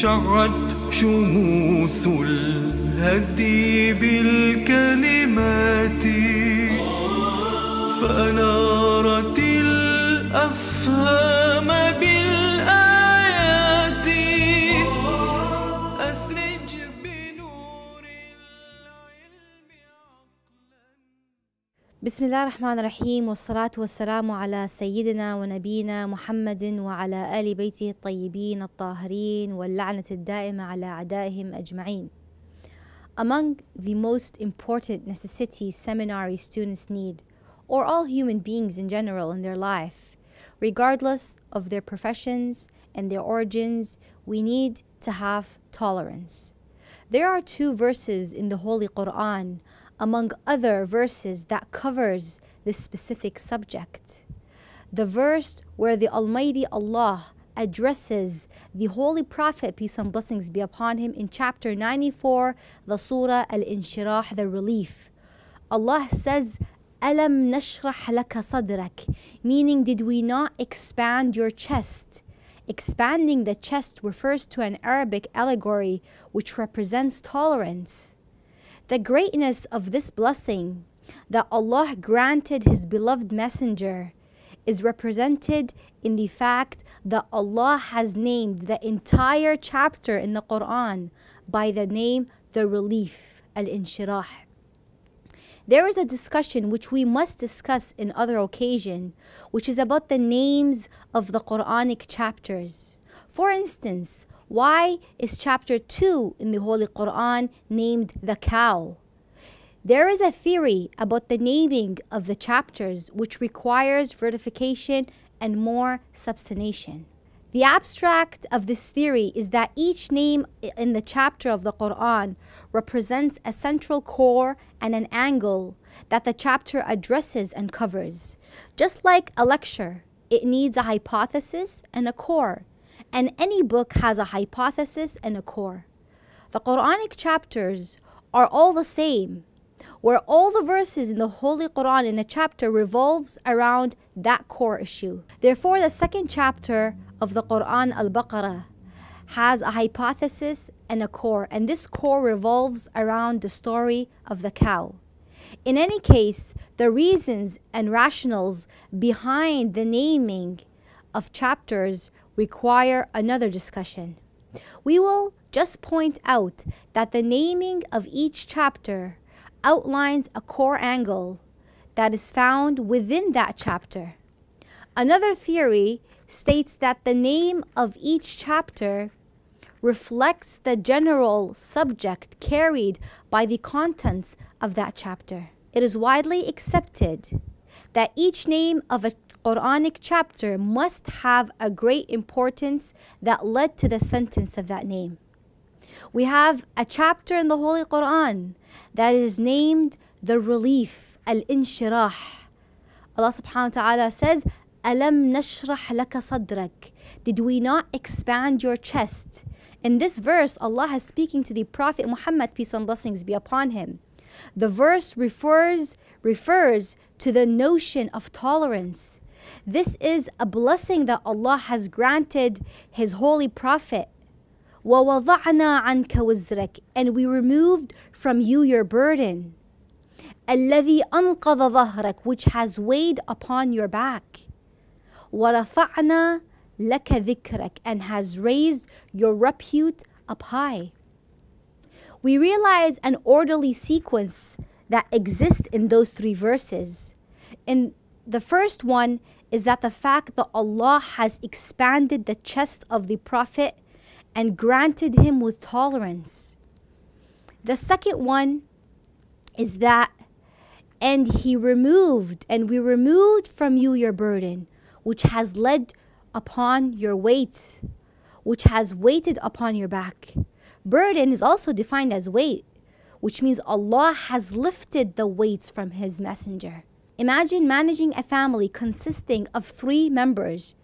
شعت شموس الهدي بالكلمات فأنارت الأفهام بسم الله الرحمن الرحيم والصلاة والسلام على سيدنا ونبينا محمد وعلى آل بيته الطيبين الطاهرين واللعنة الدائمة على أعدائهم أجمعين. Among the most important necessities seminary students need, or all human beings in general in their life, regardless of their professions and their origins, we need to have tolerance. There are two verses in the Holy Quran among other verses that covers this specific subject. The verse where the Almighty Allah addresses the Holy Prophet, peace and blessings be upon him, in chapter 94, the Surah Al Inshirah, the relief. Allah says, Alam nashrah laka sadrak, meaning, did we not expand your chest? Expanding the chest refers to an Arabic allegory which represents tolerance. The greatness of this blessing that Allah granted His beloved Messenger is represented in the fact that Allah has named the entire chapter in the Quran by the name the relief, al inshirah. There is a discussion which we must discuss in other occasion, which is about the names of the Quranic chapters. For instance, why is chapter 2 in the Holy Quran named the cow? There is a theory about the naming of the chapters which requires verification and more substantiation. The abstract of this theory is that each name in the chapter of the Quran represents a central core and an angle that the chapter addresses and covers. Just like a lecture, it needs a hypothesis and a core, and any book has a hypothesis and a core. The Quranic chapters are all the same, where all the verses in the Holy Quran in the chapter revolves around that core issue. Therefore, the second chapter of the Quran, Al Baqarah, has a hypothesis and a core, and this core revolves around the story of the cow. In any case, the reasons and rationals behind the naming of chapters require another discussion. We will just point out that the naming of each chapter outlines a core angle that is found within that chapter. Another theory states that the name of each chapter reflects the general subject carried by the contents of that chapter. It is widely accepted that each name of a Quranic chapter must have a great importance that led to the sentence of that name. We have a chapter in the Holy Quran that is named the relief, Al Inshirah. Allah subhanahu wa ta'ala says, Alam nashrah laka sadrak. Did we not expand your chest? In this verse, Allah is speaking to the Prophet Muhammad, peace and blessings be upon him. The verse refers refers to the notion of tolerance. This is a blessing that Allah has granted His holy Prophet. وَوَضَعْنَا عَنْكَ وِزْرَكَ And we removed from you your burden. الَّذِي أَنْقَضَ ظَهْرَكَ Which has weighed upon your back. وَرَفَعْنَا لَكَ ذِكْرَكَ And has raised your repute up high. We realize an orderly sequence that exists in those three verses. In the first one is that the fact that Allah has expanded the chest of the Prophet and granted him with tolerance. The second one is that, and he removed, and we removed from you your burden, which has led upon your weight, which has weighted upon your back. Burden is also defined as weight, which means Allah has lifted the weights from His Messenger. Imagine managing a family consisting of three members.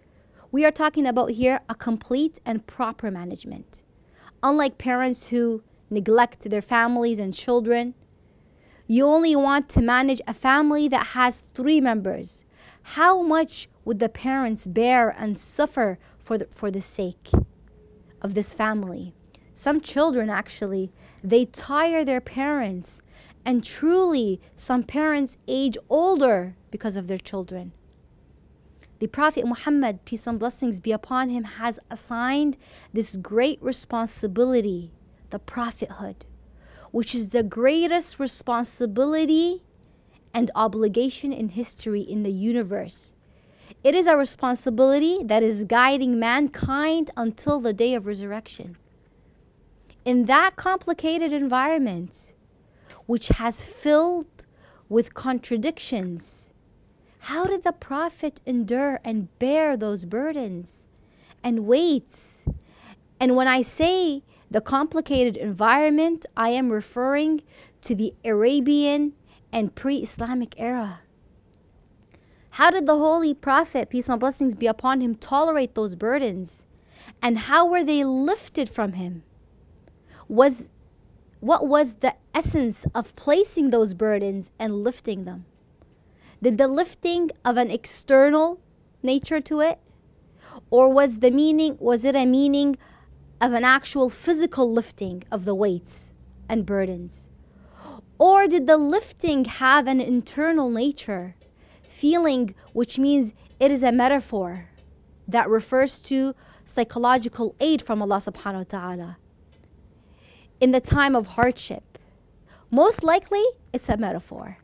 We are talking about here a complete and proper management. Unlike parents who neglect their families and children, you only want to manage a family that has three members. How much would the parents bear and suffer for, the, for the sake? of this family. Some children actually, they tire their parents, and truly, some parents age older because of their children. The Prophet Muhammad, peace and blessings be upon him, has assigned this great responsibility, the prophethood, which is the greatest responsibility and obligation in history in the universe. It is a responsibility that is guiding mankind until the day of resurrection. In that complicated environment, which has filled with contradictions, how did the Prophet endure and bear those burdens and weights? And when I say the complicated environment, I am referring to the Arabian and pre Islamic era. How did the Holy Prophet, peace and blessings be upon him, tolerate those burdens? And how were they lifted from him? Was what was the essence of placing those burdens and lifting them? Did the lifting of an external nature to it? Or was the meaning was it a meaning of an actual physical lifting of the weights and burdens? Or did the lifting have an internal nature, feeling, which means it is a metaphor that refers to psychological aid from Allah subhanahu wa ta'ala in the time of hardship? Most likely, it's a metaphor.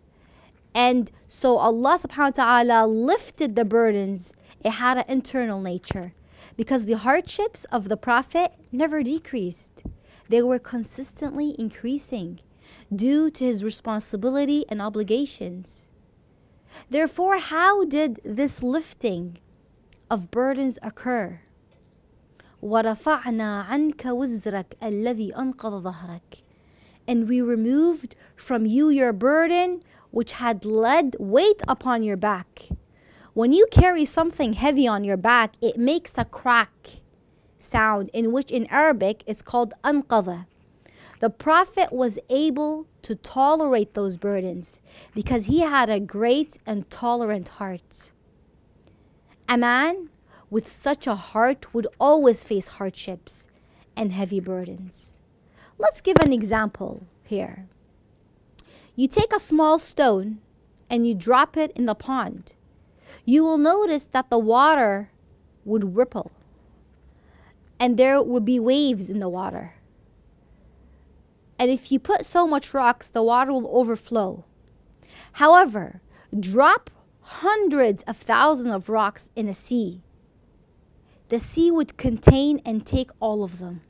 And so Allah subhanahu wa ta'ala lifted the burdens. It had an internal nature because the hardships of the Prophet never decreased. They were consistently increasing due to his responsibility and obligations. Therefore, how did this lifting of burdens occur? ورفعنا عنك وزرك الذي أنقض ظهرك and we removed from you your burden which had led weight upon your back. When you carry something heavy on your back, it makes a crack sound, in which in Arabic it's called anqadha. The Prophet was able to tolerate those burdens because he had a great and tolerant heart. A man with such a heart would always face hardships and heavy burdens. Let's give an example here. You take a small stone and you drop it in the pond. You will notice that the water would ripple and there would be waves in the water. And if you put so much rocks, the water will overflow. However, drop hundreds of thousands of rocks in a sea. The sea would contain and take all of them.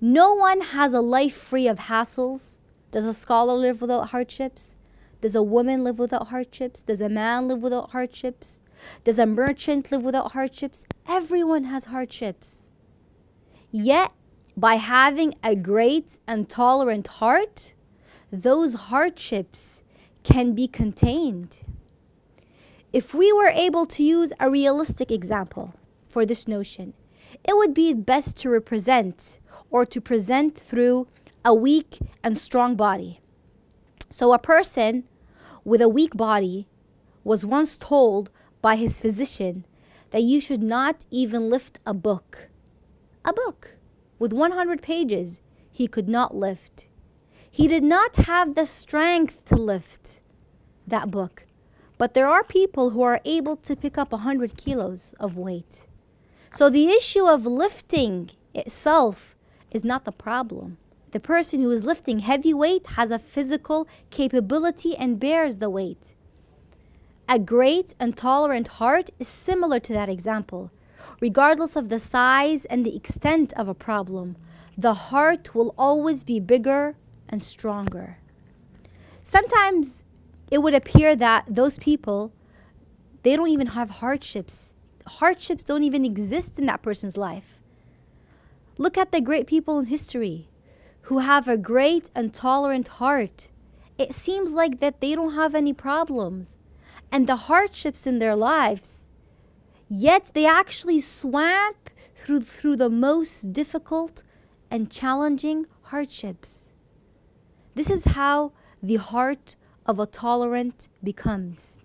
No one has a life free of hassles. Does a scholar live without hardships? Does a woman live without hardships? Does a man live without hardships? Does a merchant live without hardships? Everyone has hardships. Yet, by having a great and tolerant heart, those hardships can be contained. If we were able to use a realistic example for this notion, it would be best to represent or to present through a weak and strong body. So, a person with a weak body was once told by his physician that you should not even lift a book. A book with 100 pages he could not lift. He did not have the strength to lift that book. But there are people who are able to pick up 100 kilos of weight. So the issue of lifting itself is not the problem. The person who is lifting heavy weight has a physical capability and bears the weight. A great and tolerant heart is similar to that example. Regardless of the size and the extent of a problem, the heart will always be bigger and stronger. Sometimes it would appear that those people they don't even have hardships. Hardships don't even exist in that person's life. Look at the great people in history who have a great and tolerant heart. It seems like that they don't have any problems and the hardships in their lives. Yet they actually swam through, through the most difficult and challenging hardships. This is how the heart of a tolerant becomes.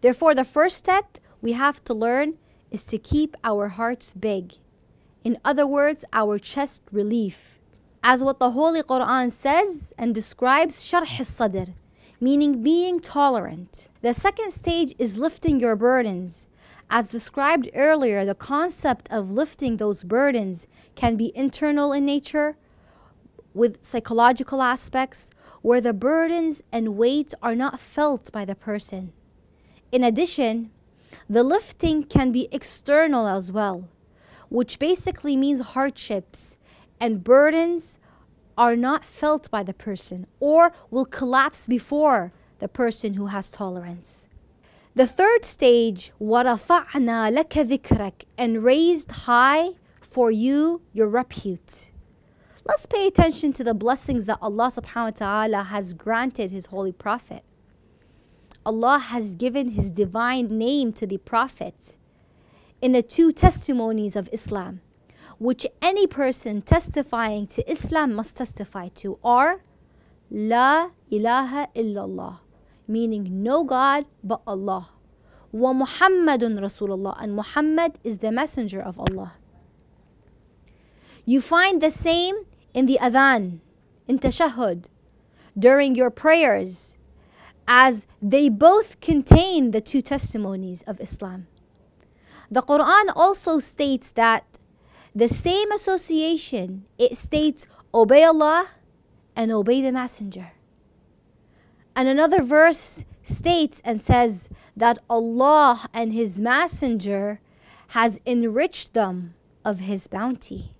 Therefore, the first step we have to learn is to keep our hearts big. In other words, our chest relief. As what the Holy Quran says and describes sharh al-sadr, meaning being tolerant. The second stage is lifting your burdens. As described earlier, the concept of lifting those burdens can be internal in nature with psychological aspects where the burdens and weights are not felt by the person. In addition, the lifting can be external as well, which basically means hardships and burdens are not felt by the person or will collapse before the person who has tolerance. The third stage, وَرَفَعْنَا لَكَ ذِكْرَكَ and raised high for you your repute. Let's pay attention to the blessings that Allah subhanahu wa ta'ala has granted His Holy Prophet. Allah has given His divine name to the Prophet in the two testimonies of Islam, which any person testifying to Islam must testify to, are La ilaha illallah, meaning no God but Allah. Wa Muhammadun Rasulullah, and Muhammad is the messenger of Allah. You find the same in the adhan, in tashahhud, during your prayers, as they both contain the two testimonies of Islam. The Quran also states that the same association, it states, obey Allah and obey the Messenger. And another verse states and says that Allah and His Messenger has enriched them of His bounty.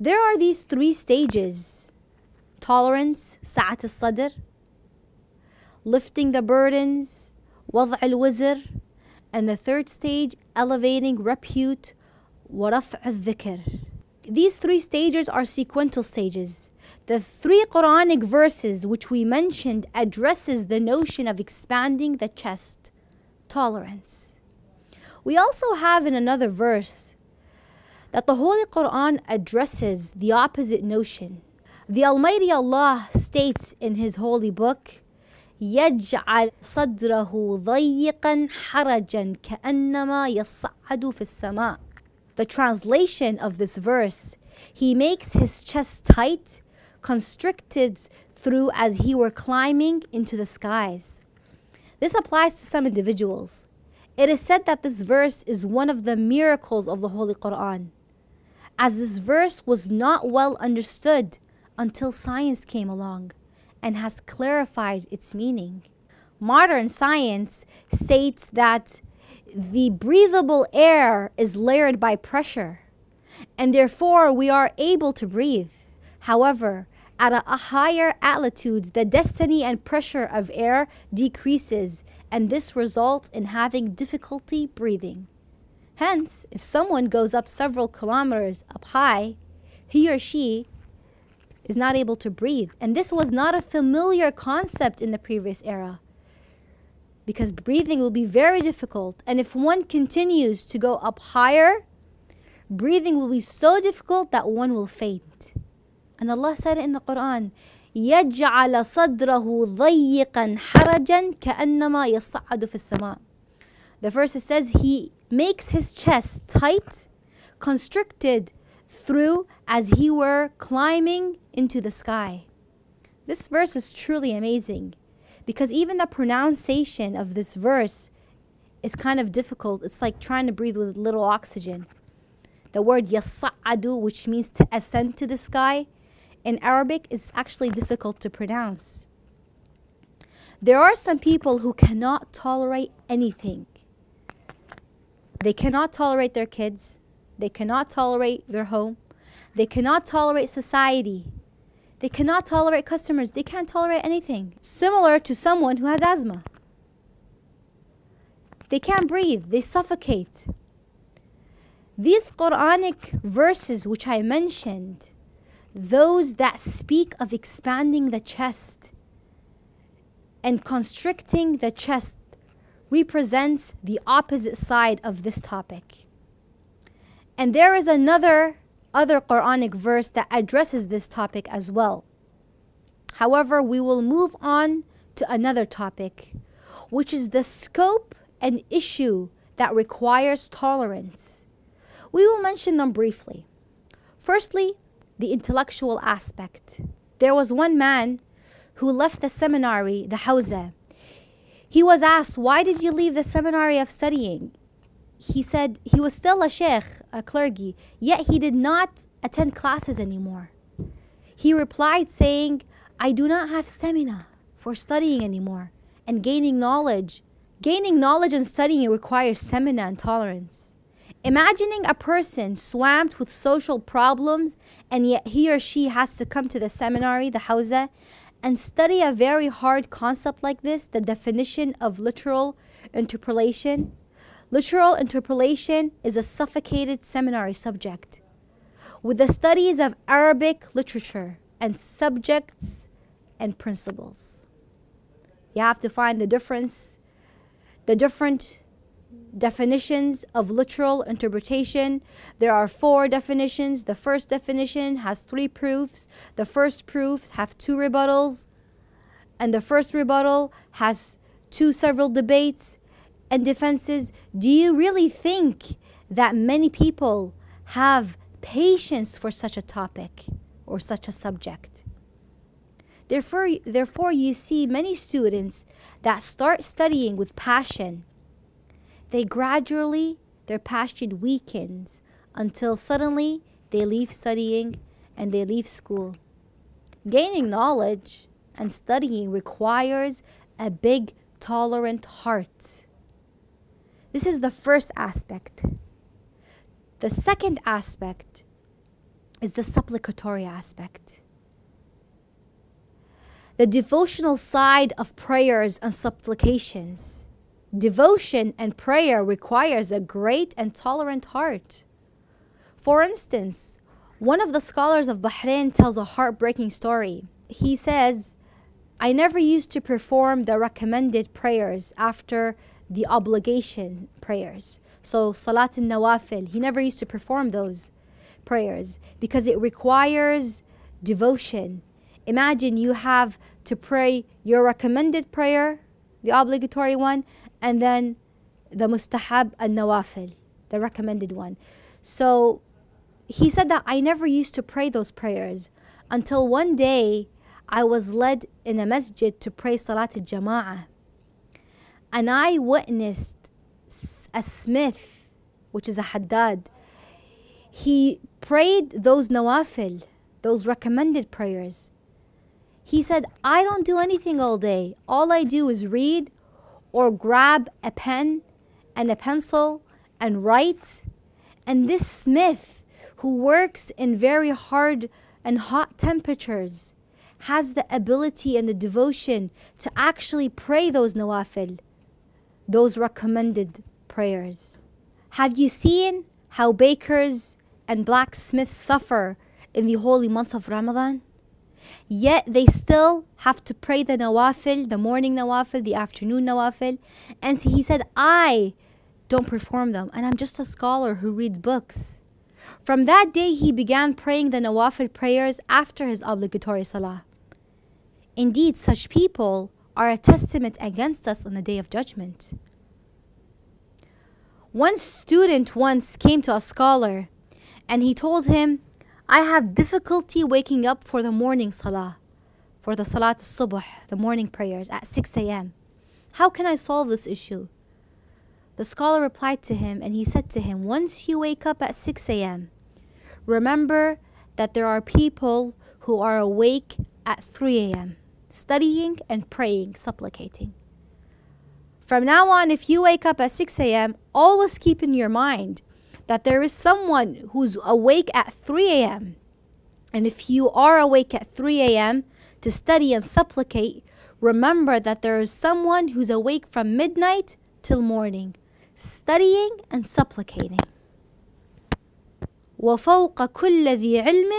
There are these three stages tolerance, sa'at al-sadr, lifting the burdens, wad' al-wizr, and the third stage, elevating repute, waraf al-dhikr. These three stages are sequential stages. The three Quranic verses which we mentioned addresses the notion of expanding the chest, tolerance. We also have in another verse that the Holy Quran addresses the opposite notion. The Almighty Allah states in His holy book, يجعل صدره ضيقا حرجا كأنما يصعد في السماء. The translation of this verse, He makes His chest tight, constricted through as He were climbing into the skies. This applies to some individuals. It is said that this verse is one of the miracles of the Holy Quran, as this verse was not well understood until science came along and has clarified its meaning. Modern science states that the breathable air is layered by pressure, and therefore we are able to breathe. However, at a, a higher altitudes, the density and pressure of air decreases, and this results in having difficulty breathing. Hence, if someone goes up several kilometers up high, he or she is not able to breathe. And this was not a familiar concept in the previous era because breathing will be very difficult. And if one continues to go up higher, breathing will be so difficult that one will faint. And Allah said it in the Quran, يجعل صدره ضيقا حرجا كأنما يصعد في السماء. The verse says he makes his chest tight, constricted through as he were climbing into the sky. This verse is truly amazing because even the pronunciation of this verse is kind of difficult. It's like trying to breathe with little oxygen. The word yasa'adu, which means to ascend to the sky, in Arabic is actually difficult to pronounce. There are some people who cannot tolerate anything. They cannot tolerate their kids. They cannot tolerate their home. They cannot tolerate society. They cannot tolerate customers. They can't tolerate anything. Similar to someone who has asthma. They can't breathe. They suffocate. These Quranic verses which I mentioned, those that speak of expanding the chest and constricting the chest represents the opposite side of this topic. And there is another other Quranic verse that addresses this topic as well. However, we will move on to another topic, which is the scope and issue that requires tolerance. We will mention them briefly. Firstly, the intellectual aspect. There was one man who left the seminary, the Hawza. He was asked, Why did you leave the seminary of studying? He said he was still a sheikh, a clergy, yet he did not attend classes anymore. He replied, saying, I do not have stamina for studying anymore and gaining knowledge. Gaining knowledge and studying requires stamina and tolerance. Imagining a person swamped with social problems and yet he or she has to come to the seminary, the hawza, and study a very hard concept like this, the definition of literal interpolation. Literal interpolation is a suffocated seminary subject. With the studies of Arabic literature and subjects and principles. You have to find the difference, the different definitions of literal interpretation. There are four definitions. The first definition has three proofs. The first proofs have two rebuttals. And the first rebuttal has two several debates and defenses. Do you really think that many people have patience for such a topic or such a subject? Therefore, therefore, you see many students that start studying with passion they gradually, their passion weakens until suddenly they leave studying and they leave school. Gaining knowledge and studying requires a big, tolerant heart. This is the first aspect. The second aspect is the supplicatory aspect. The devotional side of prayers and supplications Devotion and prayer requires a great and tolerant heart. For instance, one of the scholars of Bahrain tells a heartbreaking story. He says, I never used to perform the recommended prayers after the obligation prayers. So, Salat al Nawafil, he never used to perform those prayers because it requires devotion. Imagine you have to pray your recommended prayer, the obligatory one, and then the mustahab al nawafil, the recommended one. So he said that I never used to pray those prayers until one day I was led in a masjid to pray Salat al Jama'ah. And I witnessed a smith, which is a haddad. He prayed those nawafil, those recommended prayers. He said, I don't do anything all day. All I do is read or grab a pen and a pencil and write. And this smith who works in very hard and hot temperatures has the ability and the devotion to actually pray those nawafil, those recommended prayers. Have you seen how bakers and blacksmiths suffer in the holy month of Ramadan? Yet they still have to pray the nawafil, the morning nawafil, the afternoon nawafil. And so he said, I don't perform them. And I'm just a scholar who reads books. From that day, he began praying the nawafil prayers after his obligatory salah. Indeed, such people are a testament against us on the day of judgment. One student once came to a scholar and he told him, I have difficulty waking up for the morning salah, for the salat subh, the morning prayers at 6 a.m. How can I solve this issue? The scholar replied to him and he said to him, Once you wake up at 6 a.m., remember that there are people who are awake at 3 a.m., studying and praying, supplicating. From now on, if you wake up at 6 a.m., always keep in your mind that there is someone who's awake at 3 a.m. And if you are awake at 3 a.m. to study and supplicate, remember that there is someone who's awake from midnight till morning, studying and supplicating. وفوق كل ذي علم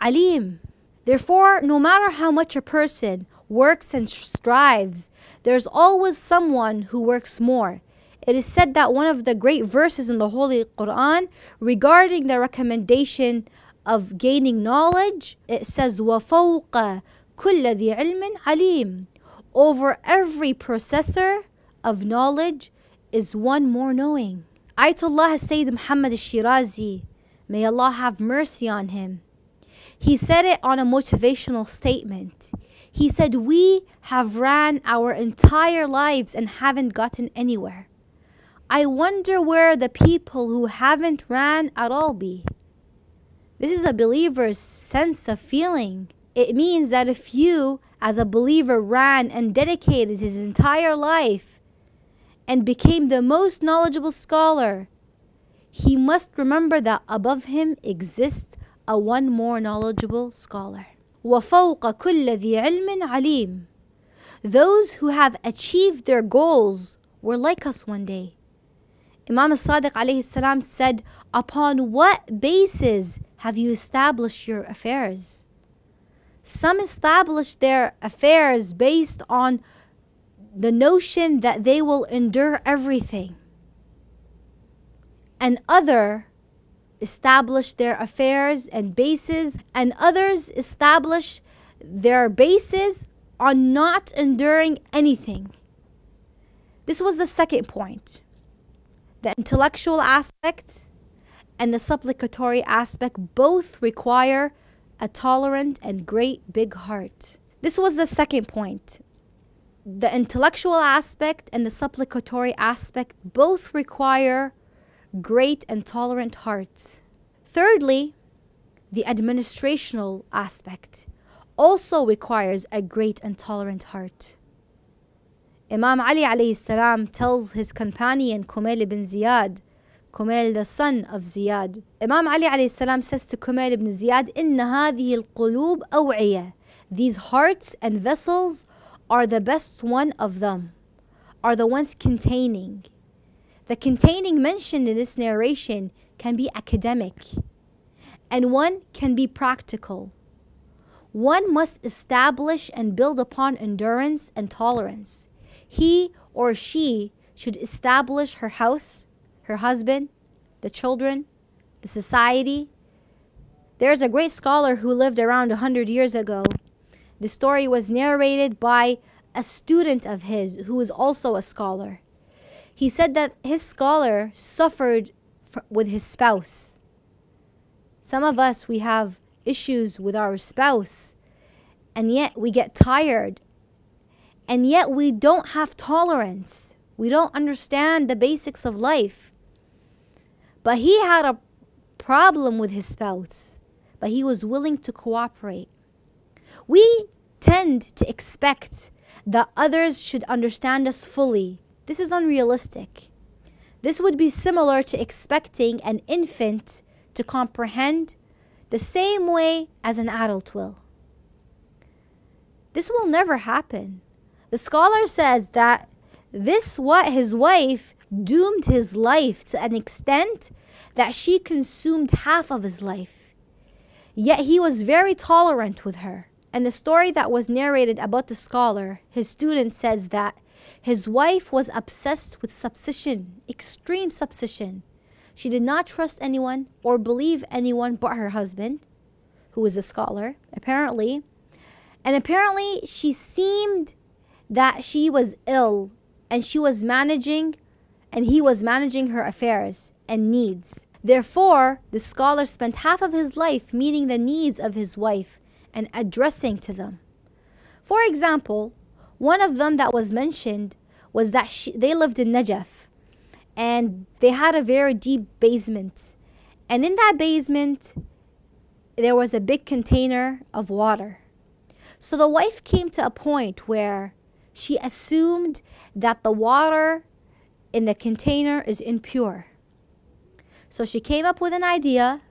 عليم. Therefore, no matter how much a person works and strives, there's always someone who works more. It is said that one of the great verses in the Holy Quran regarding the recommendation of gaining knowledge, it says, وَفَوْقَ كُلَّ ذِي عِلْمٍ عَلِيمٍ Over every processor of knowledge is one more knowing. Ayatollah Sayyid Muhammad al-Shirazi, may Allah have mercy on him, he said it on a motivational statement. He said, We have ran our entire lives and haven't gotten anywhere. I wonder where the people who haven't ran at all be. This is a believer's sense of feeling. It means that if you, as a believer, ran and dedicated his entire life and became the most knowledgeable scholar, he must remember that above him exists a one more knowledgeable scholar. وَفَوْقَ كُلِّ ذِي عِلْمٍ عَلِيمٍ Those who have achieved their goals were like us one day. Imam Sadiq alayhi salam said, Upon what basis have you established your affairs? Some establish their affairs based on the notion that they will endure everything. And other establish their affairs and bases, and others establish their bases on not enduring anything. This was the second point. The intellectual aspect and the supplicatory aspect both require a tolerant and great big heart. This was the second point. The intellectual aspect and the supplicatory aspect both require great and tolerant hearts. Thirdly, the administrational aspect also requires a great and tolerant heart. Imam Ali alayhi salam tells his companion Kumail ibn Ziyad, Kumail the son of Ziyad. Imam Ali alayhi salam says to Kumail ibn Ziyad, إن هذه القلوب أوعية. These hearts and vessels are the best one of them, are the ones containing. the containing mentioned in this narration can be academic, and one can be practical. One must establish and build upon endurance and tolerance. He or she should establish her house, her husband, the children, the society. There's a great scholar who lived around a 100 years ago. The story was narrated by a student of his who was also a scholar. He said that his scholar suffered with his spouse. Some of us, we have issues with our spouse, and yet we get tired, and yet we don't have tolerance. We don't understand the basics of life. But he had a problem with his spouse, but he was willing to cooperate. We tend to expect that others should understand us fully this is unrealistic. This would be similar to expecting an infant to comprehend the same way as an adult will. This will never happen. The scholar says that this what his wife doomed his life to an extent that she consumed half of his life. Yet he was very tolerant with her. And the story that was narrated about the scholar, his student says that his wife was obsessed with subsession, extreme subsession. She did not trust anyone or believe anyone but her husband, who was a scholar, apparently. And apparently, she seemed that she was ill and she was managing, and he was managing her affairs and needs. Therefore, the scholar spent half of his life meeting the needs of his wife and addressing to them. For example, one of them that was mentioned was that she, they lived in Najaf and they had a very deep basement. And in that basement, there was a big container of water. So the wife came to a point where she assumed that the water in the container is impure. So she came up with an idea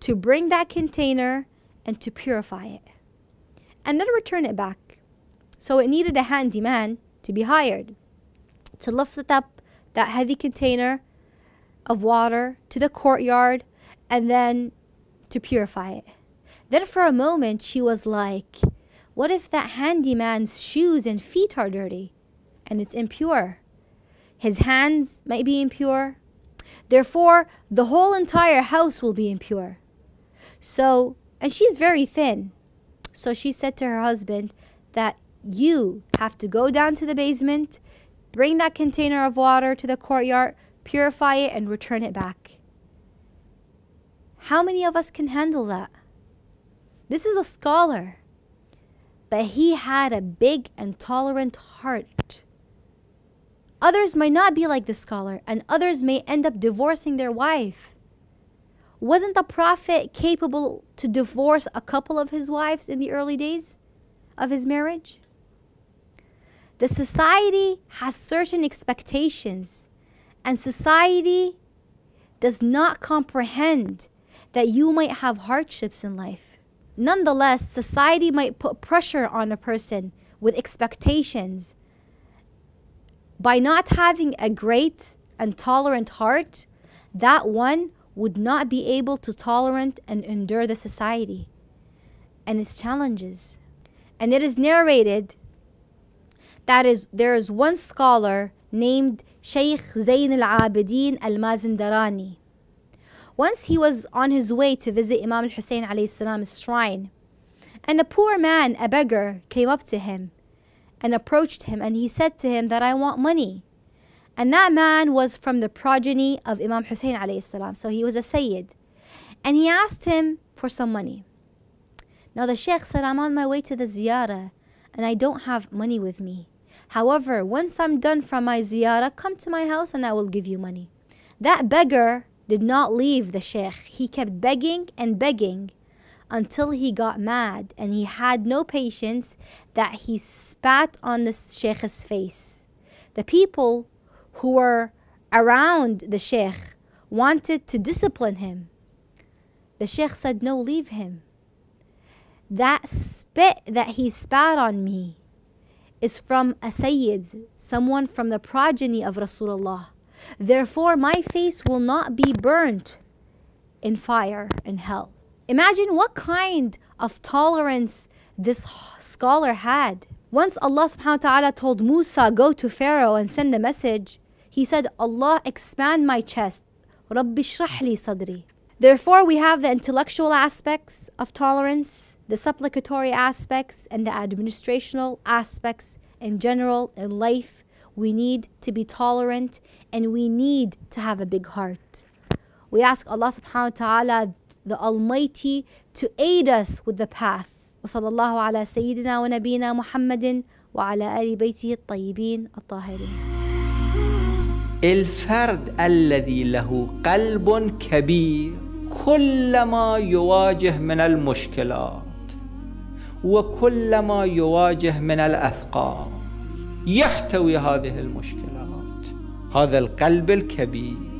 to bring that container and to purify it and then return it back. So it needed a handyman to be hired to lift it up that heavy container of water to the courtyard and then to purify it. Then for a moment she was like, what if that handyman's shoes and feet are dirty and it's impure? His hands might be impure. Therefore, the whole entire house will be impure. So, and she's very thin. So she said to her husband that you have to go down to the basement, bring that container of water to the courtyard, purify it, and return it back. How many of us can handle that? This is a scholar, but he had a big and tolerant heart. Others might not be like the scholar, and others may end up divorcing their wife. Wasn't the Prophet capable to divorce a couple of his wives in the early days of his marriage? The society has certain expectations, and society does not comprehend that you might have hardships in life. Nonetheless, society might put pressure on a person with expectations. By not having a great and tolerant heart, that one would not be able to tolerate and endure the society and its challenges. And it is narrated that is there is one scholar named Sheikh Zayn al-Abidin al-Mazindarani once he was on his way to visit Imam al-Hussein alayhi salam's shrine, and a poor man, a beggar, came up to him and approached him, and he said to him that I want money. And that man was from the progeny of Imam Hussein alayhi salam, so he was a Sayyid. And he asked him for some money. Now the Sheikh said, I'm on my way to the ziyarah and I don't have money with me. However, once I'm done from my ziyarah, come to my house and I will give you money. That beggar did not leave the sheikh. He kept begging and begging until he got mad and he had no patience that he spat on the sheikh's face. The people who were around the sheikh wanted to discipline him. The sheikh said, No, leave him. That spit that he spat on me is from a Sayyid, someone from the progeny of Rasulullah. Therefore, my face will not be burnt in fire in hell. Imagine what kind of tolerance this scholar had. Once Allah subhanahu wa ta'ala told Musa, Go to Pharaoh and send a message, he said, Allah expand my chest. Rabbi shrahli sadri. Therefore, we have the intellectual aspects of tolerance, the supplicatory aspects, and the administrational aspects in general in life we need to be tolerant and we need to have a big heart. We ask Allah subhanahu wa ta'ala, the Almighty, to aid us with the path. وصلى الله على سيدنا ونبينا محمد وعلى آل بيته الطيبين الطاهرين الفرد الذي له قلب كبير كلما يواجه من المشكلات وكلما يواجه من الأثقال يحتوي هذه المشكلات هذا القلب الكبير.